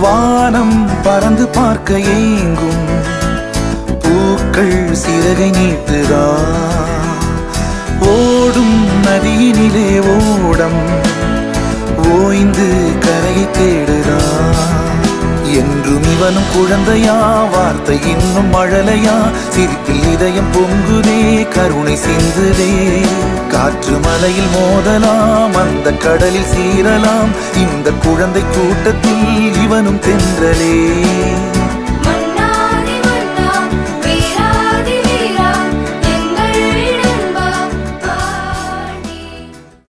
வானம் பறந்து பார்க்க ஏங்கும். பூக்கள் சிறகை நீட்டுதா. ஓடும் நதியினிலே ஓடம். ஓய்ந்து கரையை தேடுதா. என்றும் இவனும் குழந்தையா வார்த்தை இன்னும் மழலையா சிரிப்பில் இதயம் பொங்குதே கருணை சிந்துதே. காற்று மலையில் மோதலாம் அந்த கடலில் சீரலாம் இந்த குழந்தை கூட்டத்தில் இவனும் தென்றலே.